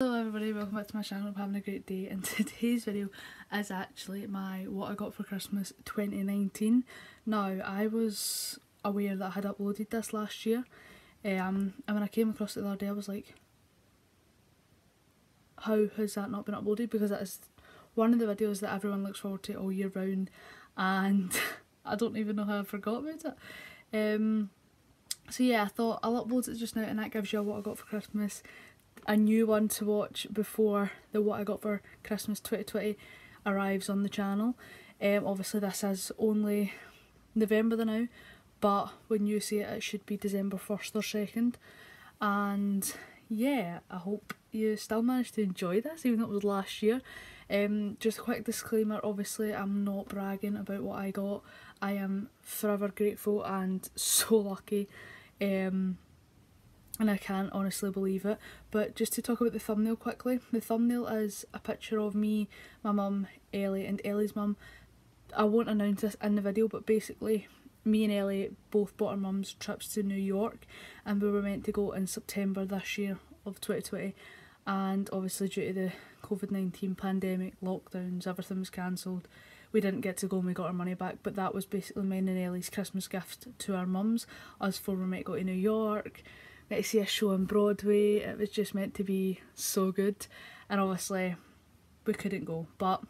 Hello everybody, welcome back to my channel, I'm having a great day and today's video is actually my what I got for Christmas 2019. Now I was aware that I had uploaded this last year um, and when I came across it the other day I was like how has that not been uploaded because that is one of the videos that everyone looks forward to all year round and I don't even know how I forgot about it. Um, so yeah, I thought I'll upload it just now and that gives you what I got for Christmas. A new one to watch before the what I got for Christmas 2020 arrives on the channel. Um, obviously this is only November the now, but when you see it it should be December 1st or 2nd. And yeah, I hope you still managed to enjoy this even though it was last year. Um, just a quick disclaimer, obviously I'm not bragging about what I got. I am forever grateful and so lucky. Um, and I can't honestly believe it. But just to talk about the thumbnail quickly, the thumbnail is a picture of me, my mum, Ellie and Ellie's mum. I won't announce this in the video but basically me and Ellie both bought our mum's trips to New York and we were meant to go in September this year of 2020 and obviously due to the COVID-19 pandemic, lockdowns, everything was cancelled we didn't get to go and we got our money back but that was basically mine and Ellie's Christmas gift to our mums. Us for meant to go to New York, to see a show on Broadway, it was just meant to be so good. And obviously we couldn't go. But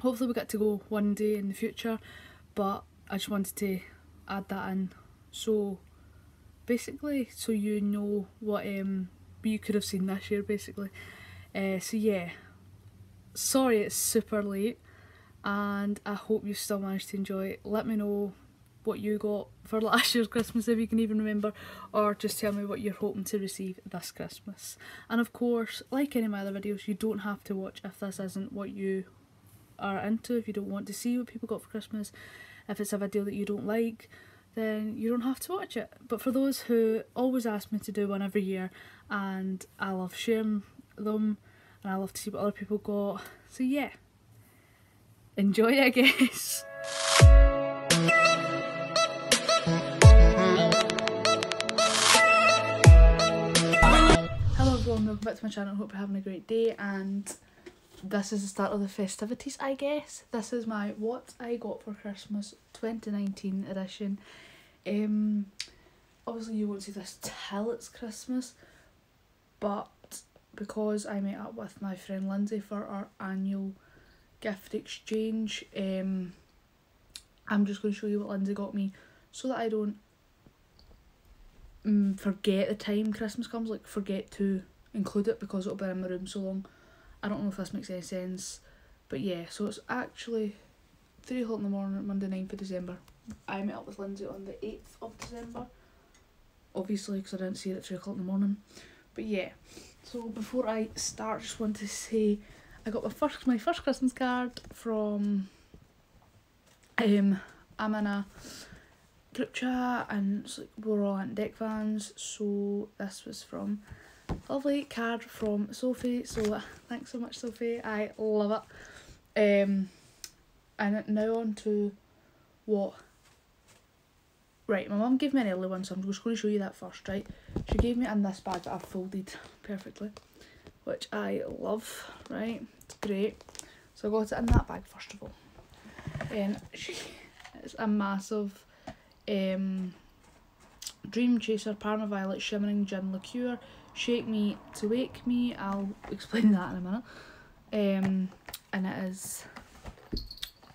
hopefully we get to go one day in the future. But I just wanted to add that in. So basically so you know what um you could have seen this year basically. Uh, so yeah. Sorry it's super late and I hope you still managed to enjoy it. Let me know what you got for last year's Christmas if you can even remember or just tell me what you're hoping to receive this Christmas. And of course, like any of my other videos, you don't have to watch if this isn't what you are into, if you don't want to see what people got for Christmas, if it's a video that you don't like, then you don't have to watch it. But for those who always ask me to do one every year and I love sharing them and I love to see what other people got, so yeah enjoy I guess. Back to my channel, hope you're having a great day and this is the start of the festivities I guess. This is my what I got for Christmas 2019 edition. Um, obviously you won't see this till it's Christmas but because I met up with my friend Lindsay for our annual gift exchange. Um, I'm just going to show you what Lindsay got me so that I don't um, forget the time Christmas comes, like forget to include it because it'll be in my room so long. I don't know if this makes any sense, but yeah, so it's actually 3 o'clock in the morning, Monday 9th of December. I met up with Lindsay on the 8th of December, obviously because I didn't see it at 3 o'clock in the morning. But yeah, so before I start, just want to say I got my first my first Christmas card from um I'm in a group chat and like, we're all Ant Dec fans so this was from lovely card from Sophie so thanks so much Sophie I love it um and now on to what right my mum gave me an early one so I'm just going to show you that first right she gave me in this bag that I've folded perfectly which I love, right? It's great. So I got it in that bag first of all. And she it's a massive um, Dream Chaser Parma Violet Shimmering Gin Liqueur. Shake Me to Wake Me. I'll explain that in a minute. Um, and it is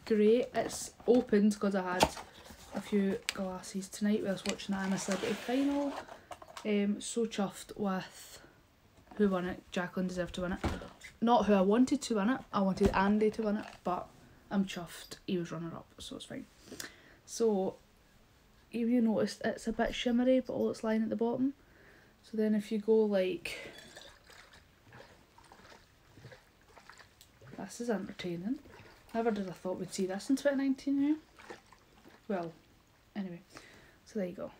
great. It's opened because I had a few glasses tonight was watching the I'm a Celebrity final. Um, so chuffed with who won it. Jacqueline deserved to win it. Not who I wanted to win it. I wanted Andy to win it, but I'm chuffed. He was runner up, so it's fine. So, if you noticed, it's a bit shimmery, but all it's lying at the bottom. So then if you go like... This is entertaining. Never did I thought we'd see this in 2019 here. Well, anyway. So there you go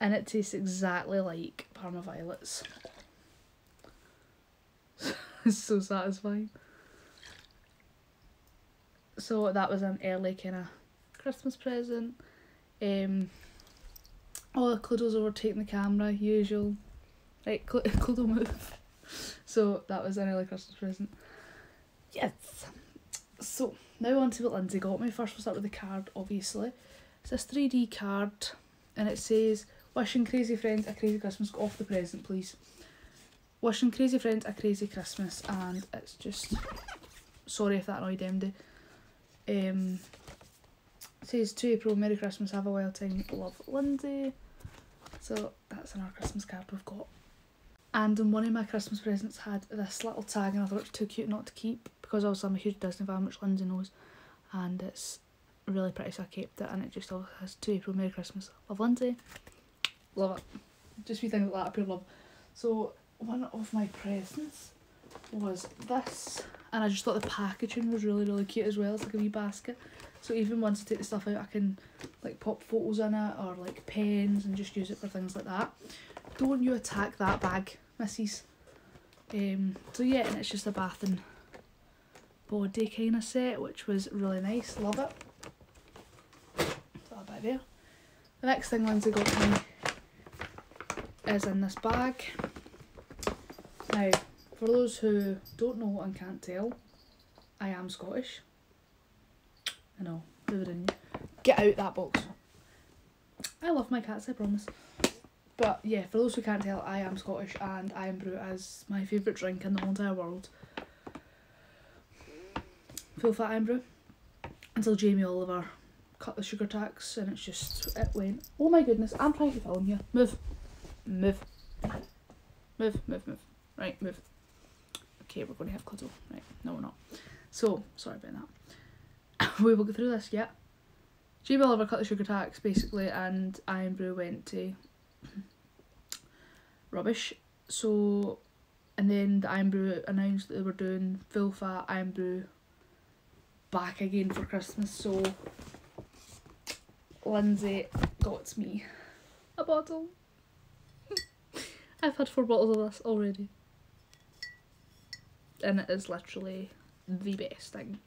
and it tastes exactly like Parma Violets. it's so satisfying. So that was an early kind of Christmas present. Um, oh, Cluedo's overtaking the camera, usual. Right, Cl Cluedo move. So that was an early Christmas present. Yes. So now on to what Lindsay got me. First we'll start with the card, obviously. It's this 3D card and it says, Wishing crazy friends a crazy Christmas. Go off the present, please. Wishing crazy friends a crazy Christmas and it's just sorry if that annoyed MD. Um says to April, Merry Christmas, have a wild time, love Lindsay. So that's in our Christmas card we've got. And in one of my Christmas presents had this little tag and I thought it was too cute not to keep because also I'm a huge Disney fan which Lindsay knows and it's really pretty so I kept it and it just always has to April Merry Christmas. Love Lindsay. Love it. Just we things like that, pure love. So one of my presents was this and I just thought the packaging was really really cute as well. It's like a wee basket. So even once I take the stuff out I can like pop photos in it or like pens and just use it for things like that. Don't you attack that bag, missus. Um, so yeah, and it's just a bath and body kind of set, which was really nice. Love it. There. The next thing Lindsay got me is in this bag. Now, for those who don't know and can't tell, I am Scottish. I know, who would Get out that box. I love my cats, I promise. But yeah, for those who can't tell, I am Scottish and Irn-Bru is my favourite drink in the whole entire world. Full fat Irn-Bru. Until Jamie Oliver cut the sugar tax and it's just, it went, oh my goodness, I'm trying to film here. Move. Move. Move, move, move. Right, move. Okay, we're going to have Cluedo. Right, no we're not. So, sorry about that. we will go through this, yeah. Jamie Oliver cut the sugar tax basically and Irn-Bru went to rubbish. So, and then the Irn-Bru announced that they were doing full fat Irn-Bru back again for Christmas. So, Lindsay got me a bottle. I've had four bottles of this already. And it is literally the best thing.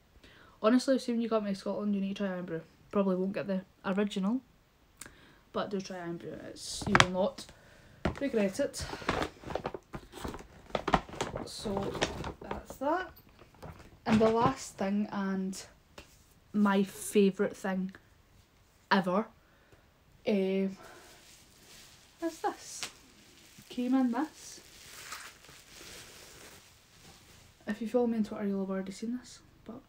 Honestly, assuming you got me Scotland, you need to try Irn-Bru. Probably won't get the original, but do try Irn-Bru. It's you will not regret it. So that's that. And the last thing and my favourite thing ever um, is this. Came in this. If you follow me on Twitter you'll have already seen this, but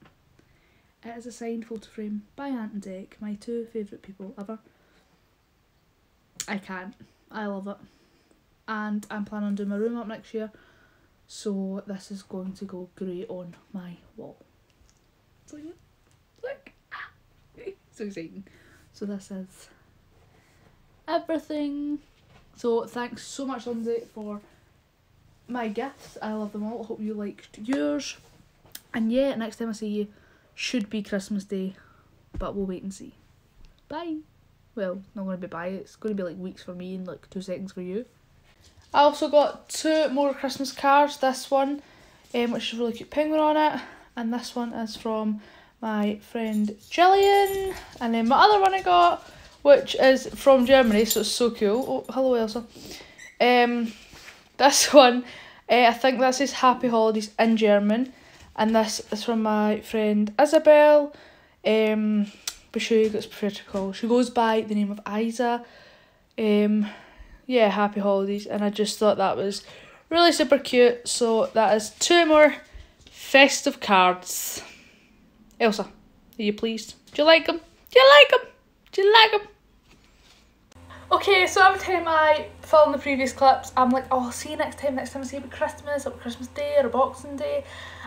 it is a signed photo frame by Ant and Dec, my two favourite people ever. I can't. I love it. And I'm planning on doing my room up next year so this is going to go great on my wall. So yeah. Ah, so exciting. So this is everything. So thanks so much Lindsay for my gifts. I love them all. Hope you liked yours. And yeah next time I see you should be Christmas Day but we'll wait and see bye well not to be bye it's to be like weeks for me and like two seconds for you I also got two more Christmas cards. This one, um, which is really cute penguin on it, and this one is from my friend Jillian. And then my other one I got, which is from Germany, so it's so cool. Oh, hello Elsa. Um, this one, uh, I think this is Happy Holidays in German, and this is from my friend Isabel. Um, but she gets preferred to call. She goes by the name of Isa. Um, yeah, happy holidays. And I just thought that was really super cute. So that is two more festive cards. Elsa, are you pleased? Do you like them? Do you like them? Do you like them? Okay, so every time I film the previous clips, I'm like, oh, I'll see you next time, next time I see you at Christmas, or Christmas Day, or Boxing Day.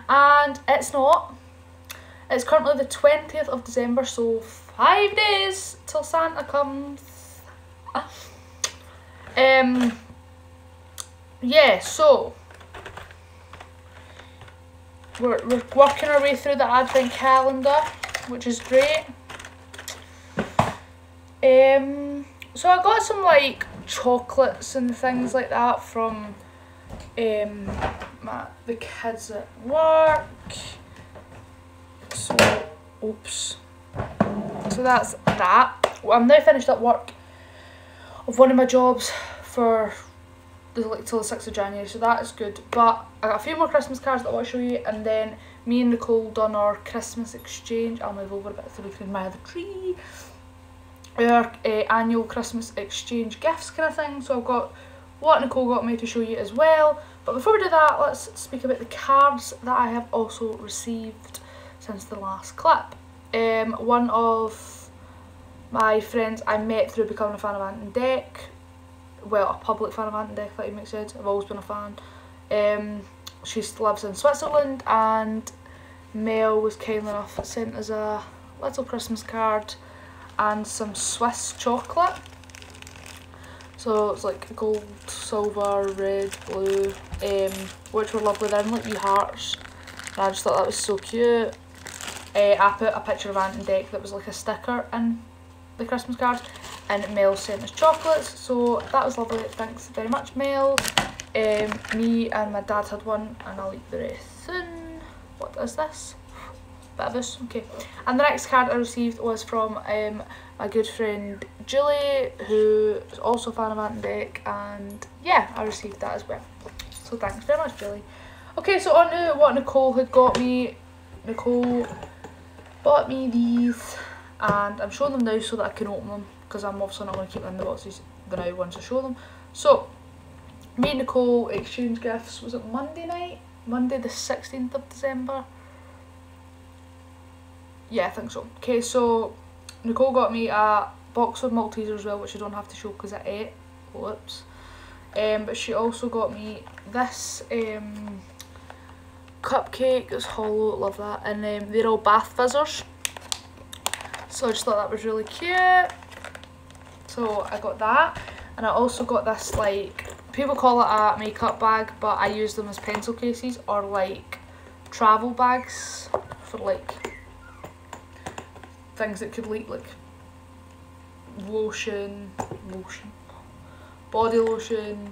And it's not. It's currently the 20th of December, so five days till Santa comes. Um, yeah, so we're, we're working our way through the advent calendar, which is great. Um, so I got some like chocolates and things like that from um, my, the kids at work. So, oops. So that's that. Well, I'm now finished at work of one of my jobs for like till the sixth of January, so that is good. But I got a few more Christmas cards that I want to show you, and then me and Nicole done our Christmas exchange. I'll move over a bit so we can admire the tree. Our uh, annual Christmas exchange gifts kind of thing. So I've got what Nicole got me to show you as well. But before we do that, let's speak about the cards that I have also received since the last clip. Um, one of my friends I met through becoming a fan of Ant and Dec. Well, a public fan of Ant and Dec, if that makes sense. I've always been a fan. Um, she lives in Switzerland and Mel was kind enough sent us a little Christmas card and some Swiss chocolate. So it's like gold, silver, red, blue, um, which were lovely. They're in like wee hearts. And I just thought that was so cute. Uh, I put a picture of Ant and Dec that was like a sticker in the Christmas card and Mel sent us chocolates so that was lovely thanks very much Mel um, me and my dad had one and I'll eat the rest soon what is this of this okay and the next card I received was from um, my good friend Julie who is also a fan of Ant and Dec and yeah I received that as well so thanks very much Julie okay so on to what Nicole had got me Nicole bought me these and I'm showing them now so that I can open them because I'm obviously not going to keep them in the boxes the now once I show them. So, me and Nicole exchanged gifts, was it Monday night? Monday the 16th of December? Yeah, I think so. Okay, so Nicole got me a box of Maltesers as well, which I don't have to show because I ate. Whoops. Um, but she also got me this um, cupcake, it's hollow, love that, and um, they're all bath fizzers. So I just thought that was really cute. So I got that. And I also got this like, people call it a makeup bag, but I use them as pencil cases or like travel bags for like things that could leak like lotion, lotion, body lotion,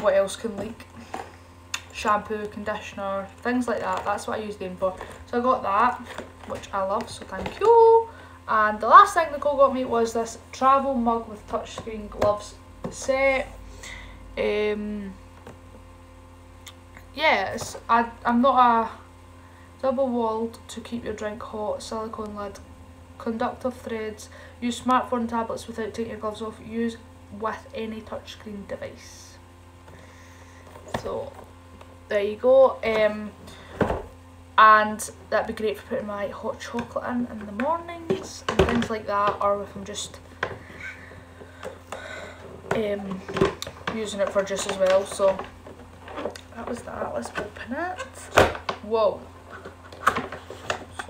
what else can leak? Shampoo, conditioner, things like that. That's what I use them for. So I got that, which I love, so thank you. And the last thing Nicole got me was this travel mug with touchscreen gloves set. Um, yes, I, I'm not a double walled to keep your drink hot, silicone lid, conductive threads, use smartphone tablets without taking your gloves off, use with any touchscreen device. So there you go. Um, and that'd be great for putting my hot chocolate in in the mornings and things like that or if I'm just um, using it for juice as well. So that was that. Let's open it whoa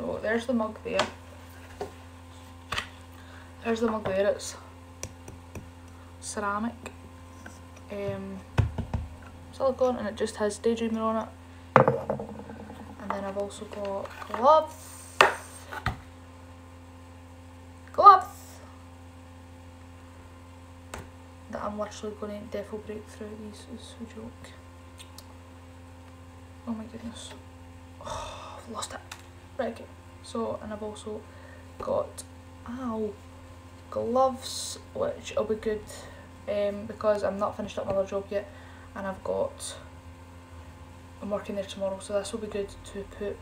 so there's the mug there there's the mug there it's ceramic um, silicone and it just has daydreamer on it and then I've also got gloves. Gloves! That I'm literally going to defo break through these is a joke. Oh my goodness. Oh, I've lost it. So, and I've also got, ow, gloves, which will be good um, because I'm not finished up my other job yet. And I've got I'm working there tomorrow, so this will be good to put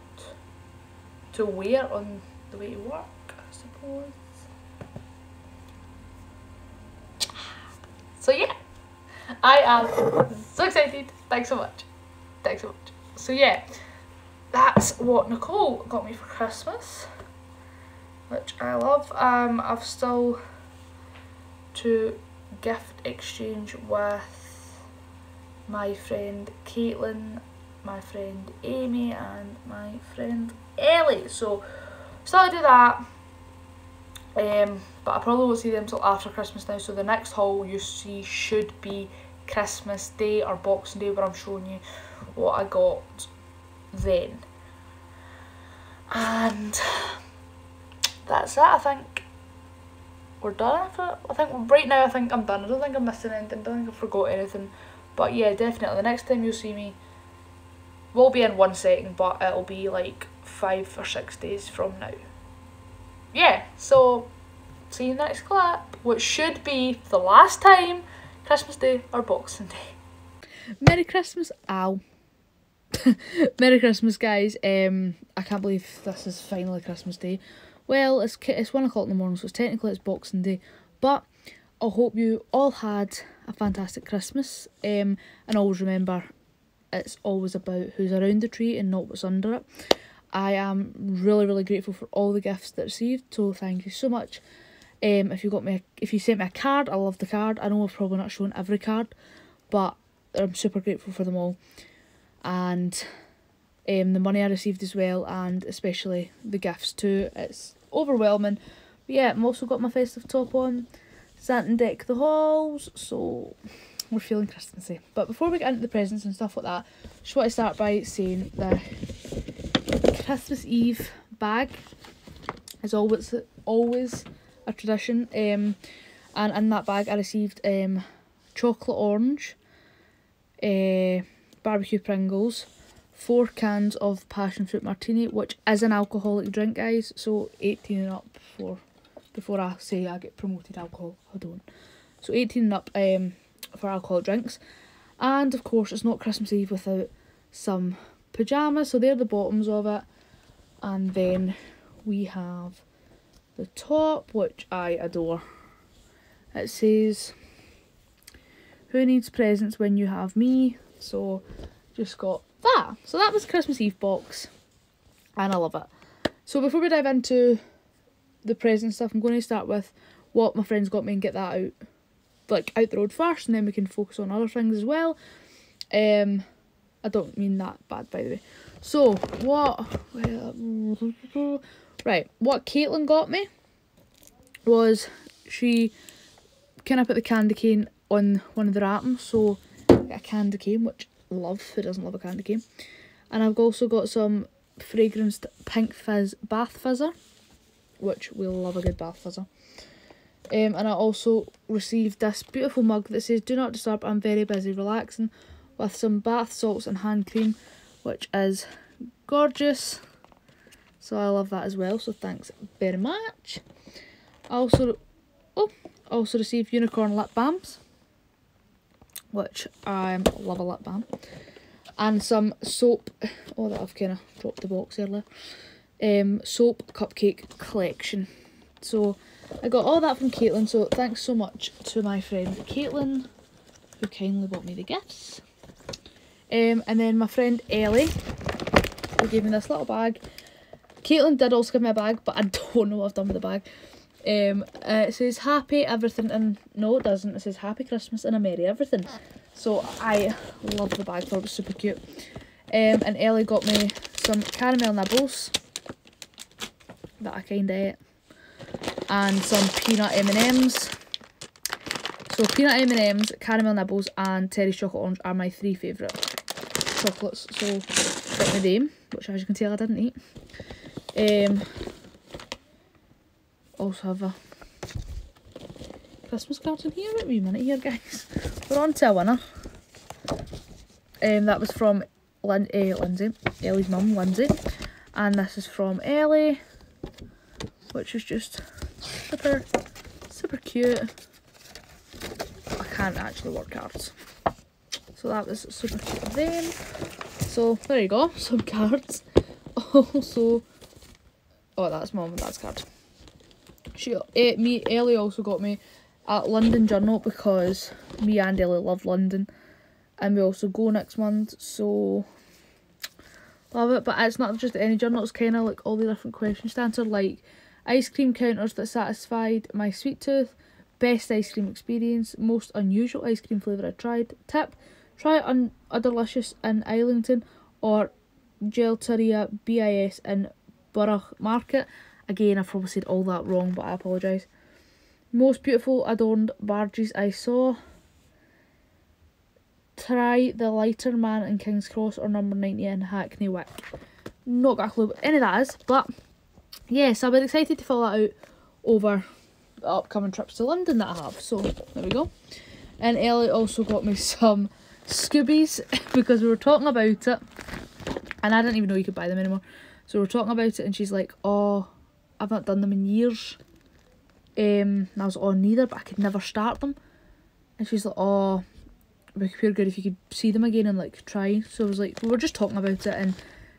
to wear on the way to work, I suppose. So yeah, I am so excited. Thanks so much. Thanks so much. So yeah, that's what Nicole got me for Christmas, which I love. Um, I've still to gift exchange with my friend Caitlin my friend Amy and my friend Ellie. So still do that. Um, but I probably won't see them until after Christmas now. So the next haul you see should be Christmas Day or Boxing Day where I'm showing you what I got then. And that's it I think. We're done I think right now I think I'm done. I don't think I'm missing anything. I don't think I forgot anything. But yeah, definitely. The next time you'll see me will be in one second, but it'll be like five or six days from now. Yeah, so see you next clip, which should be the last time Christmas Day or Boxing Day. Merry Christmas, ow. Merry Christmas, guys. Um, I can't believe this is finally Christmas Day. Well, it's it's one o'clock in the morning, so it's technically it's Boxing Day. But I hope you all had a fantastic Christmas. Um, and always remember, it's always about who's around the tree and not what's under it. I am really, really grateful for all the gifts that I received. So thank you so much. Um, if you got me, a, if you sent me a card, I love the card. I know I've probably not shown every card, but I'm super grateful for them all and um, the money I received as well, and especially the gifts too. It's overwhelming. But yeah, I've also got my festive top on, Santa deck the halls, so we're feeling Christmassy. But before we get into the presents and stuff like that, just want to start by saying the Christmas Eve bag is always always a tradition. Um, and in that bag I received um chocolate orange, uh, barbecue Pringles, four cans of passion fruit martini, which is an alcoholic drink, guys. So 18 and up for before I say I get promoted alcohol. I don't. So 18 and up um for alcoholic drinks, and of course it's not Christmas Eve without some pajamas. So they're the bottoms of it, and then we have the top, which I adore. It says, "Who needs presents when you have me?" So just got that. So that was Christmas Eve box. And I love it. So before we dive into the present stuff, I'm going to start with what my friends got me and get that out like out the road first and then we can focus on other things as well. Um I don't mean that bad by the way. So what right, what Caitlin got me was she kind of put the candy cane on one of the items, so a candy cane, which love. Who doesn't love a candy cane? And I've also got some fragranced pink fizz bath fizzer, which we'll love a good bath fizzer. Um, and I also received this beautiful mug that says, Do not disturb, I'm very busy relaxing, with some bath salts and hand cream, which is gorgeous. So I love that as well, so thanks very much. I also, oh, also received unicorn lip balms which I love a lip balm, and some soap. Oh, that I've kind of dropped the box earlier. Um, soap cupcake collection. So I got all that from Caitlin. So thanks so much to my friend Caitlin, who kindly bought me the gifts. Um, and then my friend Ellie, who gave me this little bag. Caitlin did also give me a bag, but I don't know what I've done with the bag. Um, uh, it says happy everything and no it doesn't. It says happy Christmas and a merry everything. So I love the bag. Thought it was super cute. Um, and Ellie got me some caramel nibbles that I kind of ate, and some peanut M and M's. So peanut M and M's, caramel nibbles, and Terry's chocolate orange are my three favourite chocolates. So got me them, which as you can tell I didn't eat. Um, also have a Christmas card in here. Wait a minute here, guys. We're on to a winner. Um, that was from Lin uh, Lindsay, Ellie's mum, Lindsay. And this is from Ellie, which is just super, super cute. I can't actually work cards. So that was super cute of them. So there you go, some cards. Also, oh that's mum dad's card she uh, me Ellie also got me a London journal because me and Ellie love London and we also go next month so love it. But it's not just any journal it's kind of like all the different questions to answer like ice cream counters that satisfied my sweet tooth best ice cream experience most unusual ice cream flavour I tried tip try on a delicious in Islington or Gelateria BIS in Borough Market Again, I've probably said all that wrong, but I apologise. Most beautiful adorned barges I saw. Try the Lighterman in King's Cross or number 90 in Hackney Wick. Not got a clue what any of that is, but yes, I've been excited to fill that out over the upcoming trips to London that I have. So there we go. And Ellie also got me some Scoobies because we were talking about it and I didn't even know you could buy them anymore. So we are talking about it and she's like, oh, I've not done them in years. Um, and I was on neither, but I could never start them. And she's like, oh, it would be good if you could see them again and like try. So I was like, we were just talking about it and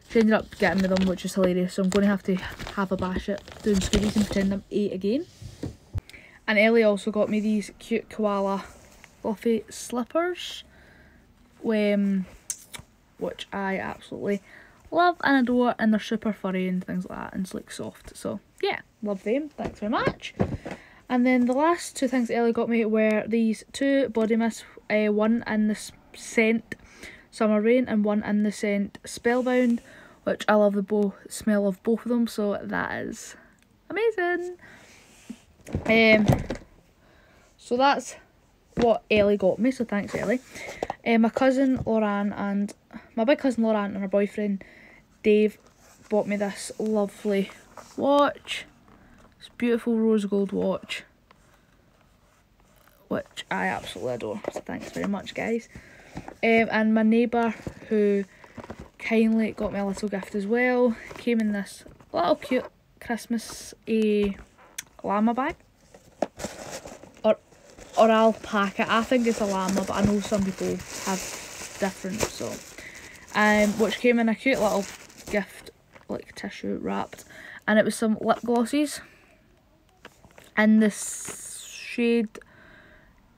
she ended up getting me them, which is hilarious. So I'm going to have to have a bash at doing Scoobies and pretend I'm eight again. And Ellie also got me these cute koala fluffy slippers. Um, which I absolutely love and adore and they're super furry and things like that and it's like soft. So yeah, love them. Thanks very much. And then the last two things Ellie got me were these two body mists, uh, one in the scent Summer Rain and one in the scent Spellbound, which I love the smell of both of them, so that is amazing. Um, so that's what Ellie got me, so thanks Ellie. Uh, my cousin Loran and my big cousin Loran and her boyfriend Dave bought me this lovely watch. This beautiful rose gold watch. Which I absolutely adore. So thanks very much guys. Um, and my neighbour who kindly got me a little gift as well. Came in this little cute Christmas a llama bag. Or or alpaca. I think it's a llama but I know some people have different so um which came in a cute little gift like tissue wrapped and it was some lip glosses in the shade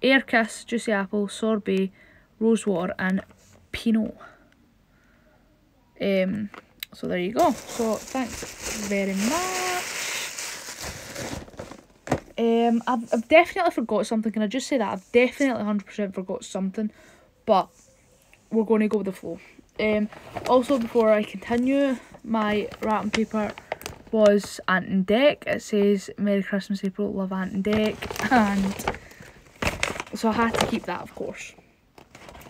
Air Kiss, Juicy Apple, Sorbet, Rose Water and Pinot. Um, so there you go. So thanks very much. Um, I've, I've definitely forgot something. Can I just say that? I've definitely 100% forgot something. But we're going to go with the flow. Um, also, before I continue, my wrapping paper was Ant and Dec. It says Merry Christmas April, love Ant and Dec. And so I had to keep that, of course.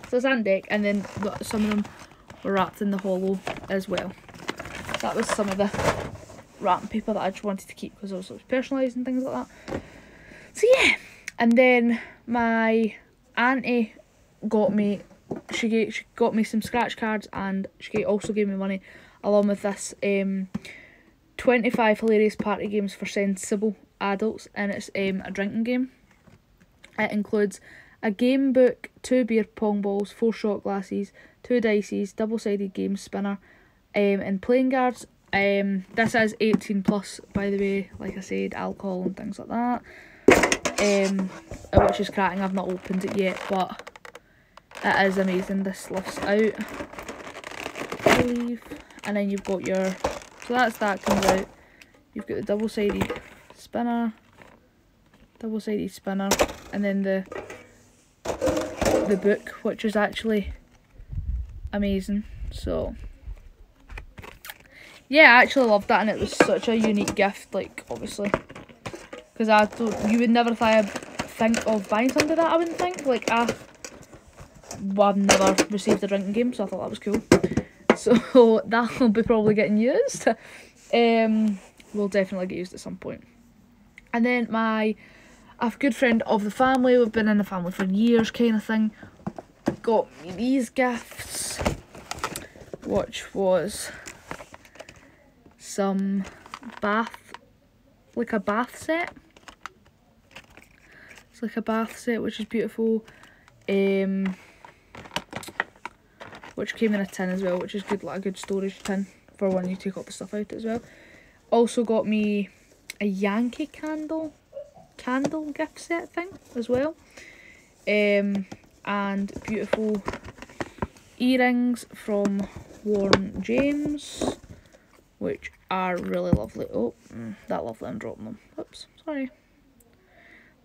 So it's Ant Dec, and then some of them were wrapped in the hollow as well. That was some of the wrapping paper that I just wanted to keep because it was personalised and things like that. So yeah, and then my auntie got me she gave, she got me some scratch cards and she also gave me money along with this um 25 hilarious party games for sensible adults and it's um a drinking game. It includes a game book two beer pong balls four shot glasses two dices double-sided game spinner um and playing cards. Um this is 18 plus by the way like i said alcohol and things like that. Um which is cracking. I've not opened it yet but it is amazing. This lifts out. I believe. And then you've got your so that's that comes out. You've got the double sided spinner. Double sided spinner. And then the the book, which is actually amazing. So yeah, I actually loved that and it was such a unique gift, like obviously. Because I don't you would never think of buying something that I wouldn't think. Like I I've never received a drinking game, so I thought that was cool. So that will be probably getting used. Um, will definitely get used at some point. And then my, a good friend of the family, we've been in the family for years kind of thing, got me these gifts, which was some bath, like a bath set. It's like a bath set, which is beautiful. Um, which came in a tin as well, which is good, like a good storage tin for when you take all the stuff out as well. Also got me a Yankee candle candle gift set thing as well. Um, and beautiful earrings from Warren James, which are really lovely. Oh, mm, that lovely, I'm dropping them. Oops, sorry.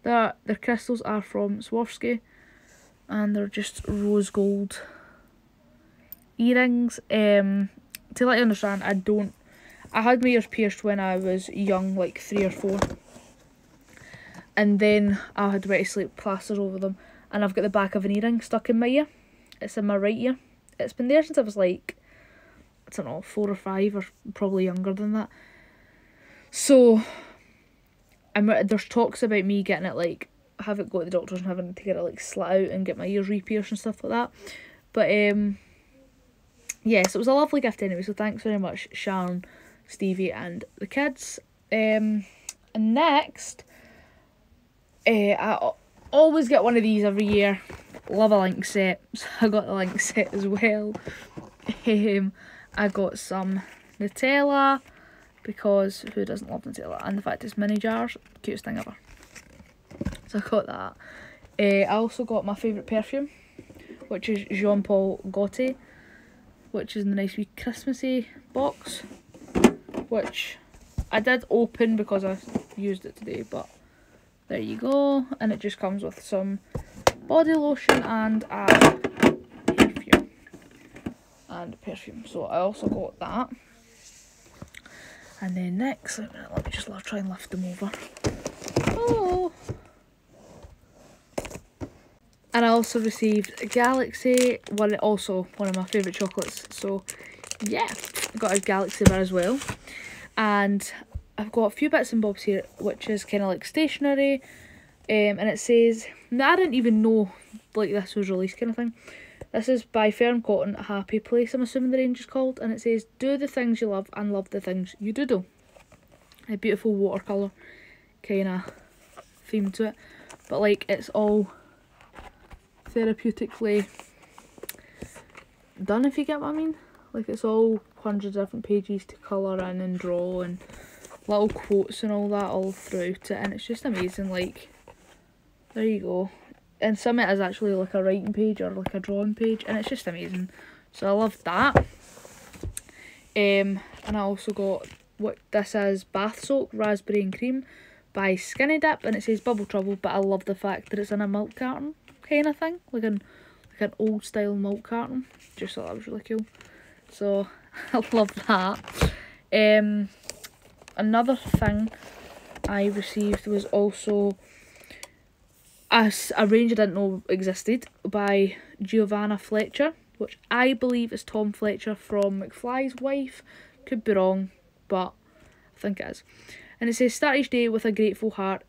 The, the crystals are from Swarovski, and they're just rose gold earrings. Um, to let you understand, I don't. I had my ears pierced when I was young, like three or four. And then I had wet sleep plasters over them, and I've got the back of an earring stuck in my ear. It's in my right ear. It's been there since I was like, I don't know, four or five, or probably younger than that. So, I'm there's talks about me getting it like having go to the doctors and having to get it like slit out and get my ears re-pierced and stuff like that. But um, yes, it was a lovely gift anyway, so thanks very much, Sharon, Stevie, and the kids. Um, and next, uh, I, always get one of these every year. Love a Lynx set. So I got the Lynx set as well. Um, I got some Nutella because who doesn't love Nutella? And the fact it's mini jars, cutest thing ever. So I got that. Uh, I also got my favourite perfume, which is Jean Paul Gaultier, which is in the nice wee Christmassy box, which I did open because I used it today, but there you go. And it just comes with some body lotion and a perfume. And perfume. So I also got that. And then next, let me just try and lift them over. Oh! And I also received a Galaxy, one also one of my favourite chocolates. So yeah, I got a Galaxy bar as well. And I've got a few bits and bobs here, which is kind of like stationery. Um, and it says, now I didn't even know like this was released kind of thing. This is by Fearne Cotton, A Happy Place, I'm assuming the range is called. And it says, do the things you love and love the things you do do. A beautiful watercolour kind of theme to it. But like, it's all therapeutically done if you get what I mean. Like it's all hundreds of different pages to colour in and draw and little quotes and all that all throughout it and it's just amazing like there you go. And some of it is actually like a writing page or like a drawing page and it's just amazing. So I love that. Um and I also got what this is bath soak raspberry and cream by Skinny Dip and it says bubble trouble but I love the fact that it's in a milk carton kind of thing, like an like an old style milk carton. Just thought that was really cool. So I love that. Um, another thing I received was also a, a range I didn't know existed by Giovanna Fletcher, which I believe is Tom Fletcher from McFly's wife. Could be wrong, but I think it is. And it says, start each day with a grateful heart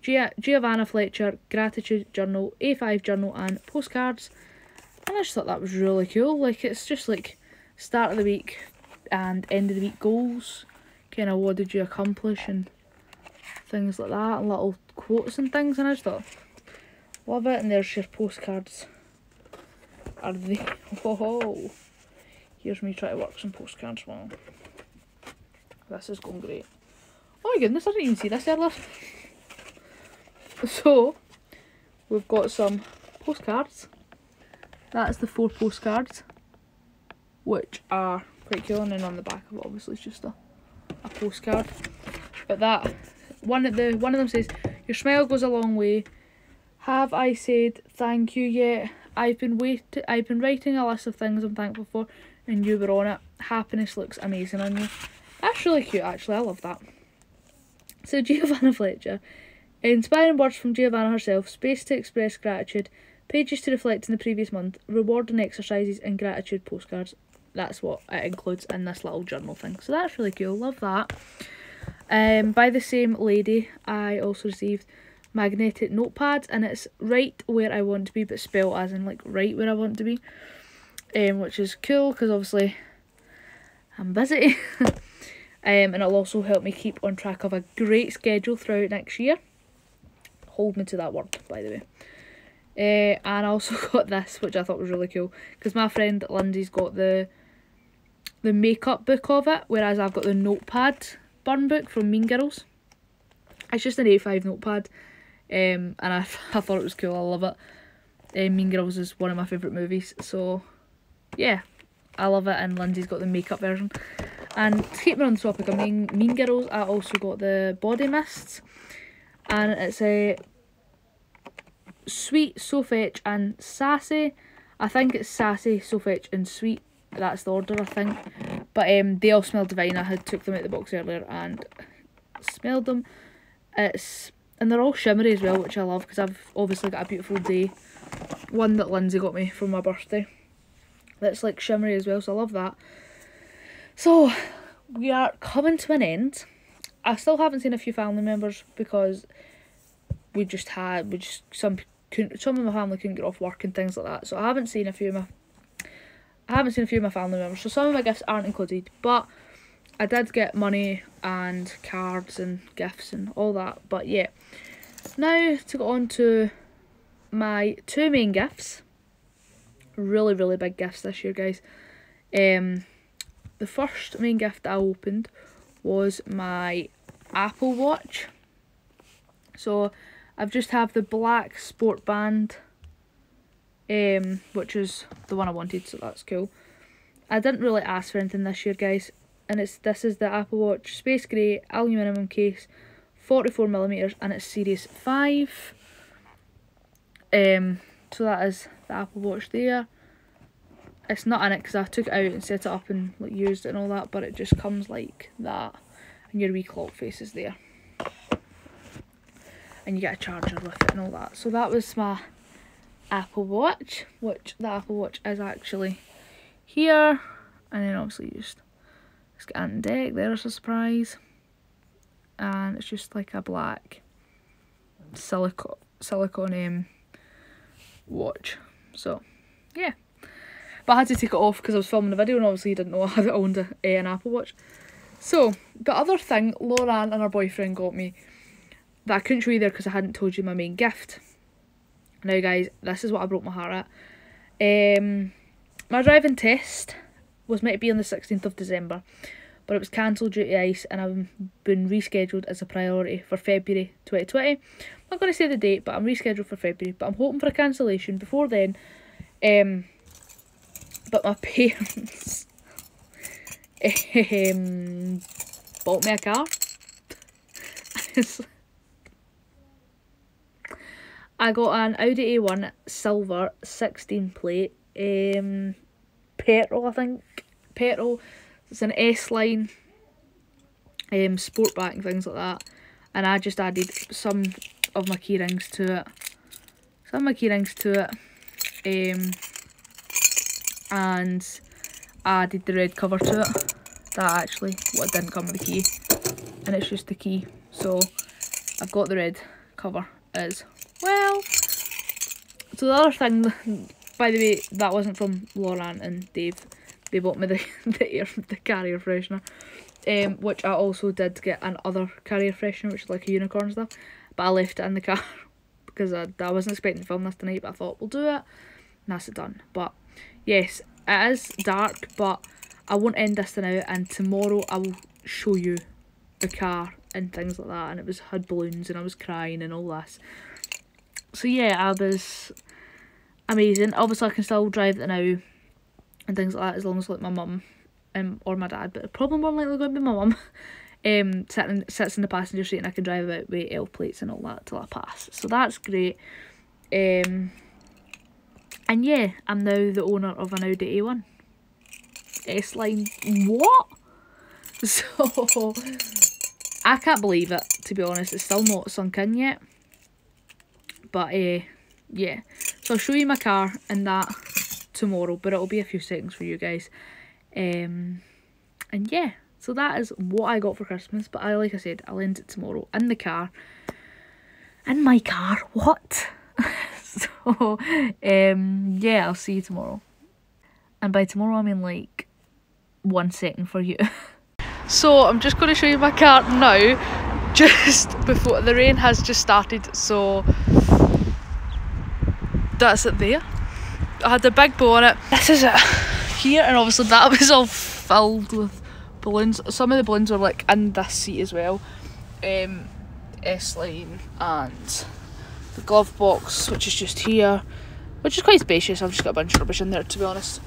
Giovanna Fletcher gratitude journal, A5 journal, and postcards. And I just thought that was really cool. Like it's just like start of the week and end of the week goals. Kind of what did you accomplish and things like that, and little quotes and things. And I just thought, love it. And there's your postcards. Are they? Whoa! Here's me trying to work some postcards. Well, this is going great. Oh my goodness! I didn't even see this earlier. So, we've got some postcards. That's the four postcards, which are quite cool. And then on the back of it, obviously, it's just a, a postcard. But that one of the one of them says, "Your smile goes a long way." Have I said thank you yet? I've been wait I've been writing a list of things I'm thankful for, and you were on it. Happiness looks amazing on you. That's really cute, actually. I love that. So Giovanna Fletcher Inspiring words from Giovanna herself, space to express gratitude, pages to reflect in the previous month, rewarding exercises and gratitude postcards. That's what it includes in this little journal thing. So that's really cool. Love that. Um, by the same lady, I also received magnetic notepads and it's right where I want to be but spelled as in like right where I want to be. Um, which is cool because obviously I'm busy. um, and it'll also help me keep on track of a great schedule throughout next year hold me to that word, by the way. Uh, and I also got this, which I thought was really cool, because my friend Lindsay's got the the makeup book of it, whereas I've got the notepad burn book from Mean Girls. It's just an A5 notepad, um, and I, I thought it was cool, I love it. Um, mean Girls is one of my favourite movies, so yeah, I love it, and Lindsay's got the makeup version. And to keep me on the topic of Mean, mean Girls, I also got the body mists and it's a sweet, so fetch, and sassy. I think it's sassy, so fetch, and sweet. That's the order, I think. But um, they all smell divine. I had took them out the box earlier and smelled them. It's and they're all shimmery as well, which I love because I've obviously got a beautiful day. One that Lindsay got me for my birthday. That's like shimmery as well, so I love that. So we are coming to an end. I still haven't seen a few family members because we just had we just some couldn't, some of my family couldn't get off work and things like that. So I haven't seen a few of my I haven't seen a few of my family members. So some of my gifts aren't included, but I did get money and cards and gifts and all that. But yeah, now to go on to my two main gifts. Really, really big gifts this year, guys. Um, the first main gift I opened was my Apple Watch. So I've just have the black sport band, um, which is the one I wanted, so that's cool. I didn't really ask for anything this year, guys, and it's this is the Apple Watch Space Grey aluminium case, 44 millimeters, and it's Series 5. Um, so that is the Apple Watch there. It's not in it because I took it out and set it up and like used it and all that, but it just comes like that, your wee clock face is there and you get a charger with it and all that. So that was my Apple Watch, which the Apple Watch is actually here. And then obviously just it's got on deck, there's a surprise. And it's just like a black silicone silicone um, watch. So yeah. But I had to take it off because I was filming the video and obviously you didn't know I owned a, an Apple Watch. So, the other thing Lauren and her boyfriend got me that I couldn't show you there because I hadn't told you my main gift. Now guys, this is what I broke my heart at. Um, my driving test was meant to be on the 16th of December, but it was cancelled due to ice and I've been rescheduled as a priority for February 2020. I'm not going to say the date, but I'm rescheduled for February, but I'm hoping for a cancellation before then. Um, but my parents bought me a car. I got an Audi A1 silver 16 plate, um, petrol I think, petrol, it's an S-line, um, sportback and things like that, and I just added some of my keyrings to it, some of my keyrings to it, um, and added the red cover to it, that actually, what didn't come with the key, and it's just the key, so I've got the red cover as well. So the other thing, by the way, that wasn't from Lauren and Dave. They bought me the the air the carrier freshener, um, which I also did get another carrier freshener, which is like a unicorn stuff. But I left it in the car because I, I wasn't expecting to film this tonight. But I thought we'll do it. And that's it done. But yes, it is dark, but I won't end this tonight. And tomorrow I will show you the car and things like that. And it was had balloons and I was crying and all this so yeah, I was amazing. Obviously, I can still drive it now and things like that as long as like my mum um, or my dad, but the problem more likely going to be my mum. Um, sitting, sits in the passenger seat and I can drive about with L plates and all that till I pass. So that's great. Um, and yeah, I'm now the owner of an Audi A1. S-Line. What? So, I can't believe it, to be honest. It's still not sunk in yet. But uh, yeah, so I'll show you my car and that tomorrow, but it'll be a few seconds for you guys. Um, and yeah, so that is what I got for Christmas. But I, like I said, I'll end it tomorrow in the car. In my car, what? um, yeah, I'll see you tomorrow. And by tomorrow, I mean like one second for you. so I'm just going to show you my car now just before the rain has just started so that's it there. I had the big bow on it. This is it. Here and obviously that was all filled with balloons. Some of the balloons were like in this seat as well. Um, S-line and the glove box which is just here which is quite spacious I've just got a bunch of rubbish in there to be honest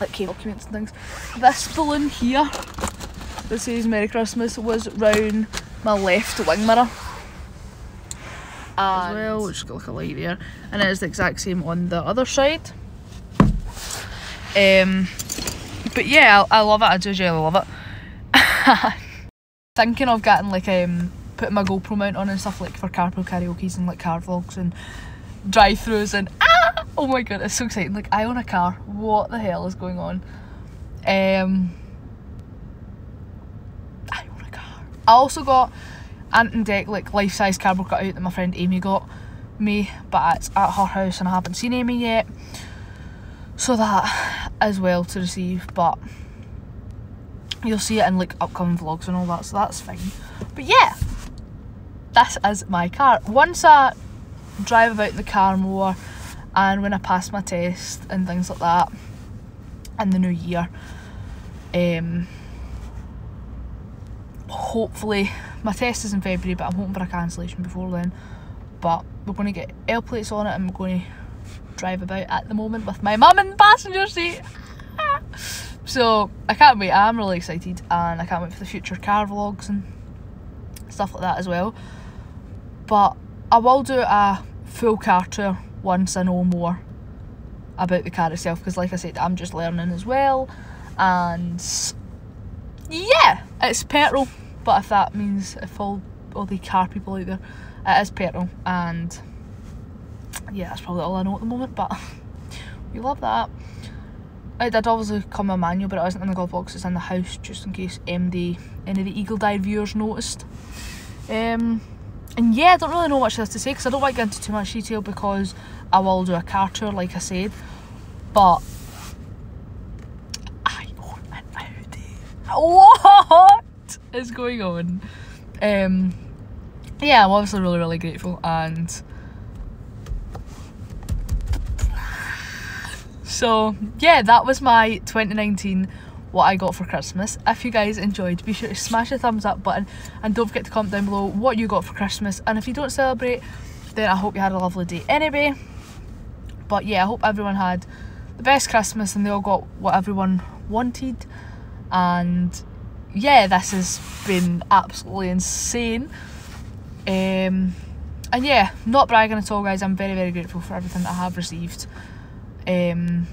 like cable documents and things this balloon here that says Merry Christmas was round my left wing mirror as well, which has got like a light there, and it is the exact same on the other side. Um, but yeah, I, I love it. I do really love it. Thinking of getting like um putting my GoPro mount on and stuff like for carpool karaoke's and like car vlogs and drive-throughs and ah, oh my god, it's so exciting! Like I own a car. What the hell is going on? Um, I own a car. I also got Ant and Dec like life size cardboard cutout that my friend Amy got me, but it's at her house and I haven't seen Amy yet. So that as well to receive, but you'll see it in like upcoming vlogs and all that, so that's fine. But yeah, this is my car. Once I drive about the car more and when I pass my test and things like that in the new year, um, hopefully my test is in February but I'm hoping for a cancellation before then. But we're going to get L plates on it and we're going to drive about at the moment with my mum in the passenger seat. So I can't wait. I'm really excited and I can't wait for the future car vlogs and stuff like that as well but I will do a full car tour once I know more about the car itself because like I said I'm just learning as well and yeah it's petrol but if that means if all, all the car people out there it is petrol and yeah that's probably all I know at the moment but we love that. It did obviously come a manual but it wasn't in the glove box it's in the house just in case MD any of the eagle Eye viewers noticed. Um, and yeah I don't really know much else to say because I don't want to get into too much detail because I will do a car tour like I said. But I own an Audi. What is going on? Um yeah, I'm obviously really, really grateful and so yeah, that was my 2019 what I got for Christmas. If you guys enjoyed, be sure to smash the thumbs up button and don't forget to comment down below what you got for Christmas. And if you don't celebrate, then I hope you had a lovely day anyway. But yeah, I hope everyone had the best Christmas and they all got what everyone wanted. And yeah, this has been absolutely insane. Um, and yeah, not bragging at all, guys. I'm very, very grateful for everything that I have received. Um,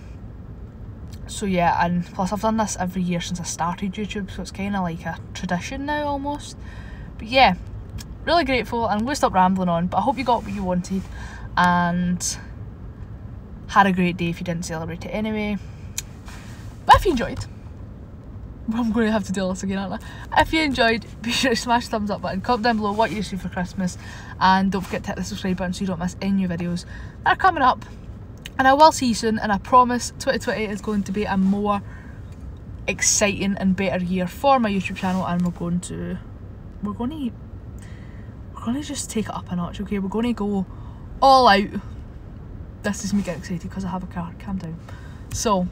so yeah, and plus I've done this every year since I started YouTube, so it's kind of like a tradition now almost. But yeah, really grateful. I'm going to stop rambling on, but I hope you got what you wanted and had a great day if you didn't celebrate it anyway. But if you enjoyed, I'm going to have to do this again, aren't I? If you enjoyed, be sure to smash the thumbs up button, comment down below what you received for Christmas, and don't forget to hit the subscribe button so you don't miss any new videos that are coming up. And I will see you soon, and I promise 2020 is going to be a more exciting and better year for my YouTube channel, and we're going to, we're going to, we're going to just take it up a notch, okay? We're going to go all out. This is me getting excited because I have a car, calm down. So,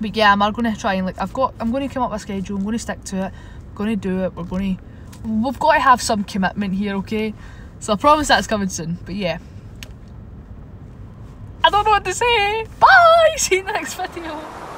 but yeah, I'm going to try and like I've got I'm going to come up with a schedule. I'm going to stick to it. I'm going to do it. We're going to we've got to have some commitment here, okay? So I promise that's coming soon. But yeah. I don't know what to say. Bye. See you next video.